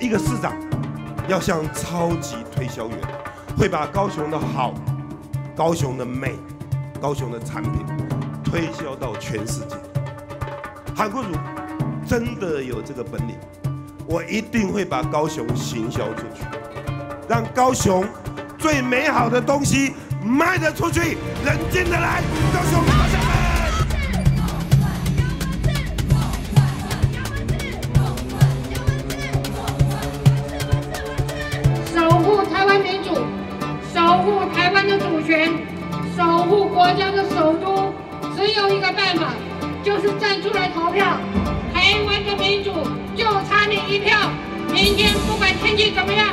一个市长要像超级推销员，会把高雄的好、高雄的美、高雄的产品推销到全世界。韩国儒真的有这个本领，我一定会把高雄行销出去，让高雄最美好的东西卖得出去，人进得来，高雄护台湾的主权，守护国家的首都，只有一个办法，就是站出来投票。台湾的民主就差你一票，明天不管天气怎么样，